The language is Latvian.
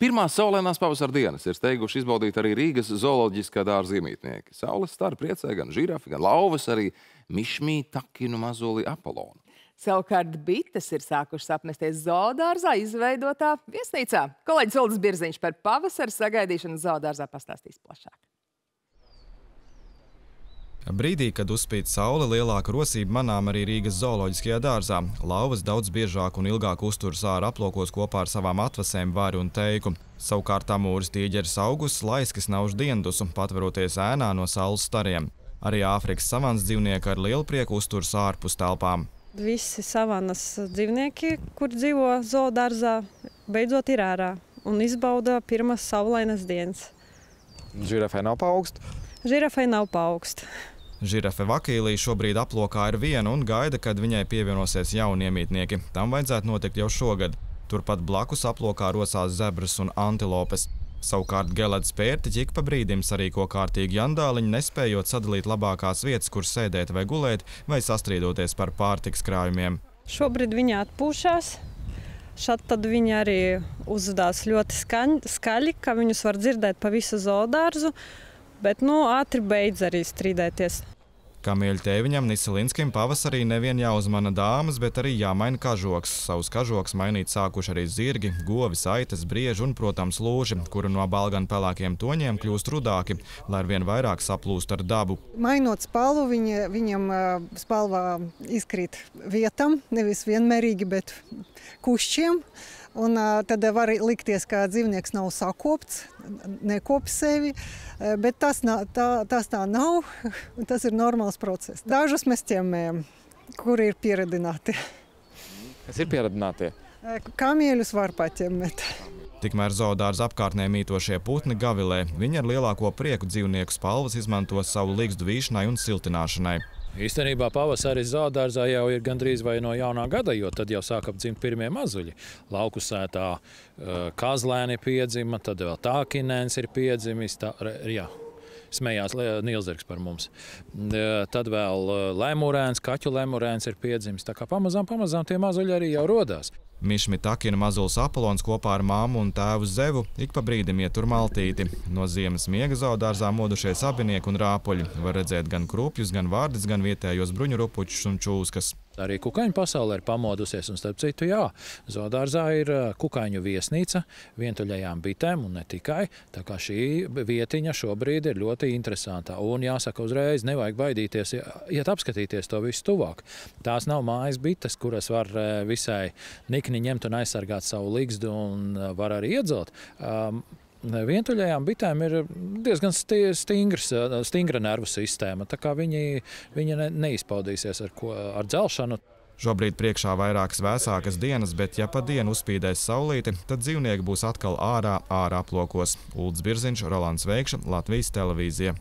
Pirmās saulainās pavasara dienas ir steiguši izbaudīt arī Rīgas zooloģiskā dārza iemītnieki. Saules stari priecē gan žirafi, gan lauvas, arī mišmī takinu mazuli Apolonu. Savukārt bites ir sākušas apmesties zoodārzā izveidotā viesnīcā. Kolēģis Uldis Birziņš par pavasara sagaidīšanu zoodārzā pastāstīs plašāk. Brīdī, kad uzspīd saule, lielāka rosība manām arī Rīgas zooloģiskajā dārzā. Lauvas daudz biežāk un ilgāk uzturas ārā aplokos kopā ar savām atvasēm, varu un teiku. Savukārt amūras tīģeris augusts laiskis nauž diendusu, patveroties ēnā no saules stariem. Arī Āfrikas savāns dzīvnieki ar lielu prieku uzturas ārpus telpām. Visi savānas dzīvnieki, kur dzīvo zoodārzā, beidzot ir ārā un izbauda pirmas saulainas dienas. Žirafai nav paaugst? Žirafai nav paaugst. Žirafe Vakīlī šobrīd aplokā ir viena un gaida, kad viņai pievienosies jauni iemītnieki. Tam vajadzētu notikt jau šogad. Turpat blakus aplokā rosās zebras un antilopes. Savukārt Gelēdas pērtiķi ik pa brīdim sarīko kārtīgi jandāliņu, nespējot sadalīt labākās vietas, kur sēdēt vai gulēt, vai sastrīdoties par pārtiks krājumiem. Šobrīd viņi atpūšās. Šad tad viņi arī uzvedās ļoti skaļi, ka viņus var dzirdēt pa visu zoodārzu bet nu, ātri beidz arī strīdēties. Kamieļa tēviņam Nisilinskim pavasarī nevien jāuzmana dāmas, bet arī jāmaina kažoks. Savus kažoks mainīt sākuši arī zirgi, govi, saites, brieži un, protams, lūži, kuri no balgan pelēkiem toņiem kļūst rudāki, lai ar vien vairāk saplūst ar dabu. Mainot spalvu, viņa, viņam spalvā izkrīt vietam, nevis vienmērīgi, bet kušķiem. Un, tad var likties, ka dzīvnieks nav sakopts, nekop sevi, bet tas, tā, tas tā nav. Tas ir normāls process. Dažus mēs ķemmējam, kuri ir pieredzināti. Kas ir pieredzināti? Kamieļus var paķemmēt. Tikmēr zoodārza apkārtnē mītošie putni gavilē. Viņi ar lielāko prieku dzīvnieku spalvas izmanto savu līgstu vīšanai un siltināšanai. Īstenībā pavasaris zoodārzā jau ir gandrīz vai no jaunā gada, jo tad jau sāk apdzimt pirmie mazuļi. Lauku sētā kazlēni piedzima, tad vēl tākinēns ir piedzimis. Tā, jā, smējās Nīlzergs par mums. Tad vēl lemurēns, kaķu lemurēns ir piedzimis. Tā kā pamazām, pamazām tie mazuļi arī jau rodās. Mišmi Takina mazulis Apolons kopā ar māmu un tēvu Zevu ik pa brīdim ietur maltīti. No ziemas miega zaudārzā modušie sabinieki un rāpoļi. Var redzēt gan krupjus, gan vārdis, gan vietējos bruņu rupučus un čūskas. Arī kukaiņu pasaulē ir pamodusies, un starp citu, jā, Zodārzā ir kukaiņu viesnīca vientuļajām bitēm, un ne tikai. Tā kā šī vietiņa šobrīd ir ļoti interesanta, un jāsaka uzreiz, nevajag baidīties, iet apskatīties to visu tuvāk. Tās nav mājas bites, kuras var visai nikni ņemt un aizsargāt savu ligzdu un var arī iedzelt. Um, Vientuļajām bitēm ir diezgan stingrs, stingra nervu sistēma. Viņi, viņi ne, neizpaudīsies ar, ko, ar dzelšanu. Šobrīd priekšā vairākas vēsākas dienas, bet, ja pa dienu uzspīdēs saulīti, tad dzīvnieki būs atkal ārā, ārā aplokos. Ulds Birziņš, Rolands Veikša, Latvijas televīzija.